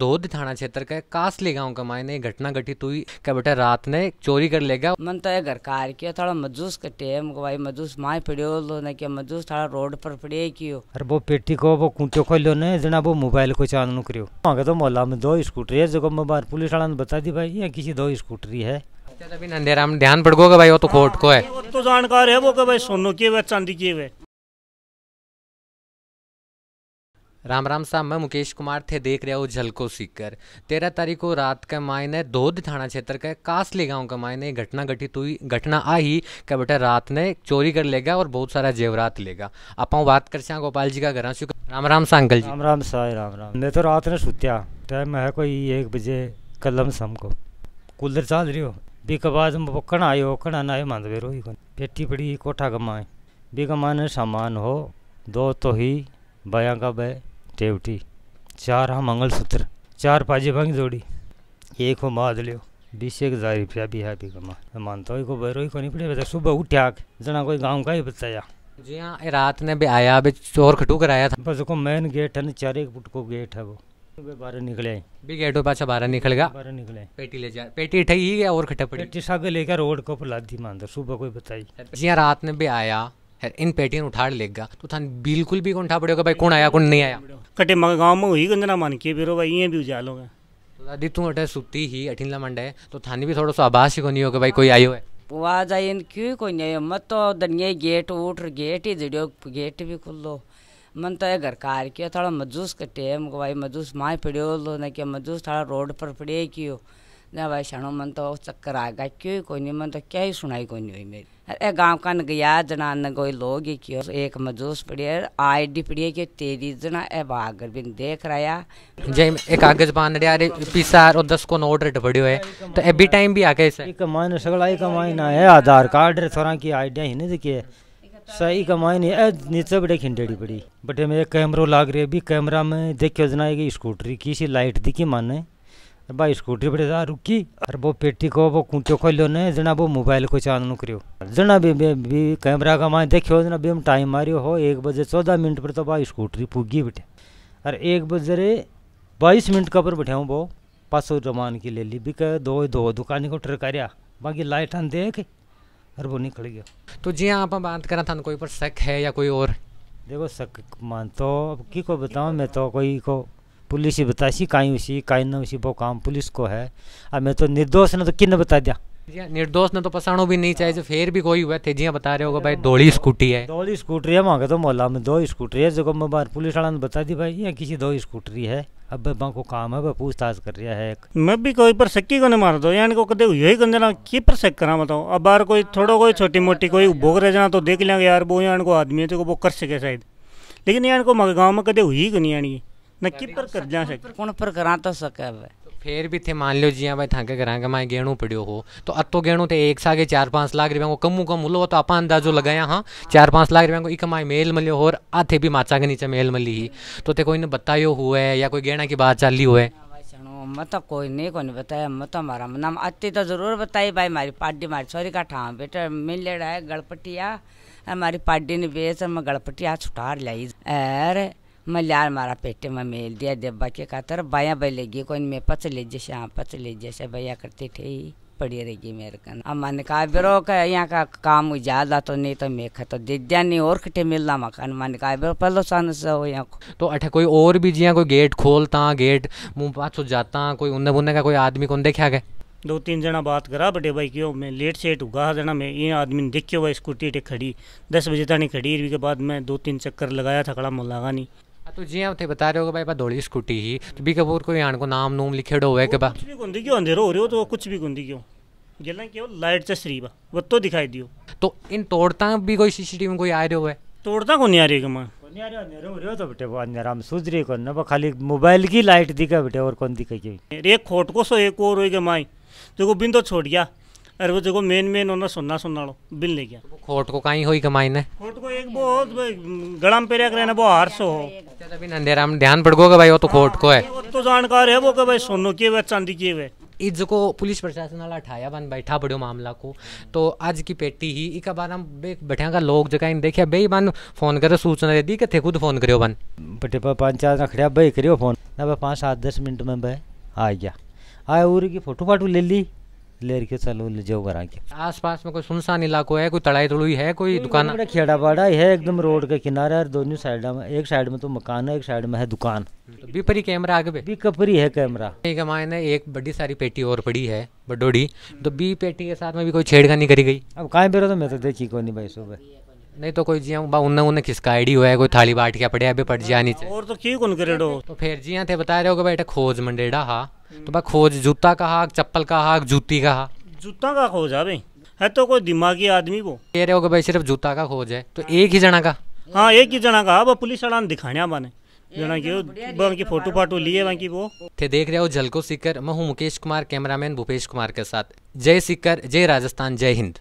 धोद थाना क्षेत्र के कासली गाँव का मायने घटना घटित हुई क्या बेटा रात ने चोरी कर लेगा मन तो घर कार किया थोड़ा मजूस का टेम को भाई मजूस माए पड़ियो लो न क्या मजूस थोड़ा रोड पर पड़े कियो? अरे वो पेटी को वो कुंटो खोलो ने जना वो मोबाइल को चालन करियो। वहाँ तो मोहल्ला में दो स्कूटरी है जो मैं बाहर पुलिस वाला ने बता दी भाई ये किसी दो स्कूटरी है अभी अंधेरा में ध्यान पड़ गया भाई वो तो खोट को है। वो तो जानकार है वो कि भाई सोनो किए हुए चांदी किए हुए राम राम साहब, मैं मुकेश कुमार थे, देख रहे हो झलको सीकर। तेरह तारीख को रात के मायने धोद थाना क्षेत्र के कासली गाँव के मायने घटना घटित हुई। घटना आई कि बेटा रात ने चोरी कर लेगा और बहुत सारा जेवरात लेगा आप बात कर चाह गोपाल जी का घर। राम राम सा अंकल जी। राम राम साई, राम राम। मैं तो रात ने सुत्या। टाइम है कोई एक बजे कलम शाम को। कूलर चल रही हो। बीके बाद कण आयो कण आयो मंद बेरो पेटी पड़ी, कोठा गमाए। बी गमाने सामान हो, दो तो ही बया का बे। टेवटी चार हाँ मंगलसूत्र चार पाजी भंग जोड़ी एक हो माद लियो बीस एक हज़ार रुपया भी है भी कमा। मानता ही को बैरो को नहीं पड़े सुबह उठ्या जना कोई गाँव का ही बताया जी हाँ रात ने भी आया अभी चोर खटू कर आया था। बस को मेन गेट है ना चार एक फुट को गेट है वो। बारह निकले भी गेट पाछा बाहर निकल गया। बारह निकले पेटी ले जा पेटी ठई ही गया और खटा पड़ी। पेटी सागे लेकर रोड को लादी मानता सुबह कोई बताई जी हाँ रात ने भी आया। इन पेटियाँ उठाड़ लेगा। तो थान बिल्कुल भी कौन उठा पड़ेगा भाई कौन आया कौन नहीं आया। कटे गाँव में हुई गंजना मान के फिर भाई ये भी उजाल होगा तो दादी तू अटे सुती ही अठिनला मंडे तो थानी भी थोड़ा सा आभास ही को नहीं होगा भाई कोई आयो है? आ जाए क्यों कोई नहीं मत तो दनिया गेट उठ गेट ही जड़ियो गेट भी खुलो मन तो घर कार किया थोड़ा मजूस का टेम भाई मजूस माए पड़ियो लो न क्या मजूस थोड़ा रोड पर पड़े क्यों? ना भाई शणो मन तो चक्कर आ गया क्यों कोई नहीं? मन तो क्या ही सुनाई कोई नहीं हुई मेरी। अरे गाँव का न गया जना न कोई लोग ही क्यों? एक मजूस पड़ी है आई डी पड़ी है कि तेरी जना ए बागर बिन देख रहा जय एक कागज़ बाँध रहा अरे पिसार और दस को नोट रेट पड़ियो है। तो अभी टाइम भी आ गए इसे। कमाने सगला ही कमाईना है आधार कार्ड रे थोड़ा की आइडिया ही नहीं देखिए सही कमाई नहीं है नीचे बड़े खिंडेड़ी पड़ी। बटे मेरे कैमरो लाग रही है भी कैमरा में देखियो जना स्कूटरी की सी लाइट दिखी माने। भाई स्कूटी पर जा रुकी। और वो पेटी को वो कुंटो खोलो ने जना वो मोबाइल को चालन करियो। जना भी, भी, भी कैमरा का माए देखियो जना भी हम टाइम मारियो। हो एक बजे चौदह मिनट पर तो भाई स्कूटरी पुगी बैठे। और एक बजे रे बाईस मिनट का पर बैठे वो पाँच सौ जमान की ले ली भी कह दो दो दुकानी को ट्रकारिया बाकी लाइट हम देख। और वो निकल गया। तो जी हाँ आप बात करा था कोई पर शक है या कोई और? देखो शक मान तो की को बताऊँ मैं तो कोई को पुलिस ही बता बतासी काई उसी काई न उसी वो काम पुलिस को है। अब मैं तो निर्दोष ने तो किन बता दिया? निर्दोष ने तो पसाणो भी नहीं चाहिए फिर भी कोई हुआ थे जिया बता रहे होगा भाई दौड़ी स्कूटी है। दौड़ी स्कूटरी है वहाँ तो मोहल्ला में दो स्कूटरी है। जो मैं बार पुलिस वाला ने बता दी भाई ये किसी दो स्कूटरी है। अब वहाँ को काम है वह पूछताछ कर रहा है मैं भी कोई पर सक्की को नहीं मार दो यानी को कदे हुई गंजना की पर सक करा बताओ अब बार कोई थोड़ा कोई छोटी मोटी कोई भोग रह जाना तो देख लेंगे यार वो यान को आदमी है तो वो कर सके शायद। लेकिन यान को गाँव में कदे हुई नहीं यानी। नक्की पर कर जा सके? कौन पर करा तो सके फिर भी थे मान लो जी हाँ भाई थाके घर के माए गेणु पड़ियो हो। तो अतो गेणु थे एक सागे चार पाँच लाख रुपया को कमू कम हुलो तो आप अंदाजो लगाया हाँ चार पाँच लाख रुपया को एक माए मेल मिलो और आथे भी माचा के नीचे मेल मिली ही। तो ते कोई ने बतायो हुए या कोई गेणा की बात चली हुए। मत तो कोई नहीं कोई नहीं बताया। मत हमारा नाम अति तो ज़रूर बताई भाई हमारी पार्टी हमारी छोरी का ठाम बेटा मिल रहा है गणपटिया हमारी पार्टी ने बेच मैं गणपटिया छुटार लाई। अरे मैं लिया मारा पेटे में मेल दिया देबा के खातर बाया भाई लेगी कोई मैं पच ले जैसे हाँ पच ले जैसे भैया करते थे ही पड़ी रहेगी मेरे कन। अब मैंने कहा बेरो का यहाँ का काम ज़्यादा तो नहीं तो मैं तो दे दिया नहीं और कटे मिलना मकान मैंने कहा बेरो पहले सन से हो यहाँ तो अठे कोई और भी जिया कोई गेट खोलता गेट मुँह पाछो जाता कोई उन्ने बुन्ने का कोई आदमी कौन देखा गए दो तीन जना बात करा बटे भाई क्यों मैं लेट सेट हुआ जना मैं ये आदमी ने देखियो भाई स्कूटी टे खड़ी दस बजे तक खड़ी के बाद मैं दो तीन चक्कर लगाया था खड़ा मुँह लगा नहीं। तो जी आप बता रहे हो भाई बा दौड़ी स्कूटी ही तो बी कपूर कोई आन को नाम नूम लिखे है के बा कुछ भी गुंदी क्यों अंधेरो हो रहे हो तो कुछ भी गुंदी क्यों? गेला क्यों लाइट रही बा वो तो दिखाई दियो। तो इन तोड़ता भी कोई सीसीटीवी में कोई आ रहे हो तोड़ता को नहीं आ रही कमा तो बेटे वो अंधेरा में सूझ रही कौन ना खाली मोबाइल की लाइट दिखा बेटे और कौन दिखाई एक खोट को सो एक और होई माई जो बिंदो छोड़ गया अरे वो जो मेन मेन होना सुनना सुनना लो बिल ले गया। खोट को कहीं हुई कमाई ने खोट को एक बहुत गड़म पे रख लेना वो हार सो। हो अभी अंधेरा में ध्यान पड़ गया भाई वो तो खोट को है। वो तो जानकार है वो कि भाई सोनो किए हुए चांदी किए हुए इज़ को पुलिस प्रशासन वाला उठाया बन बैठा पड़ो मामला को। तो आज की पेटी ही इका बार हम बैठा का लोग जगह इन देखिया बे बन फ़ोन करे सूचना दे दी कि थे खुद फ़ोन करियो बन। बटे पर पाँच चार रखड़िया बे करियो फ़ोन। अब पाँच सात दस मिनट में बे आ गया। आए उरी की फ़ोटो फाटो ले ली। ले के चलो ले जाओ घर आके आस पास में कोई सुनसान इलाको है कोई तड़ाई तड़ुई है कोई दुकान? खेड़ा बाड़ा है एकदम रोड के किनारे और दोनों साइड में एक साइड में तो मकान है एक साइड में है दुकान। तो बीपरी कैमरा आगे पे? भी कपरी है कैमरा। एक मायने एक बड़ी सारी पेटी और पड़ी है बडोड़ी। तो बी पेटी के साथ में भी कोई छेड़खानी करी गई? अब कहाँ बेरो तो मैं तो देखी को नहीं भाई सुबह। नहीं तो कोई जिया बा उन्ने उन्ने खिसका आईडी हुआ है कोई थाली बाट के पड़े अभी पड़ जिया नीचे और तो की कौन करेडो? तो फिर जिया थे बता रहे हो कि बेटा खोज मंडेड़ा हा। तो भाई खोज जूता का हाक चप्पल का हाक जूती का हा जूता का खोज है भाई। है तो कोई दिमागी आदमी वो। कह रहे हो कि भाई सिर्फ़ जूता का खोज है तो एक ही जना का? हाँ एक ही जना का। वो पुलिस वाला दिखाने जना की फ़ोटो फाटो लिए वहाँ की वो। थे देख रहे हो झलको सिकर मैं हूँ मुकेश कुमार कैमरामैन भूपेश कुमार के साथ। जय सिकर जय राजस्थान जय हिंद।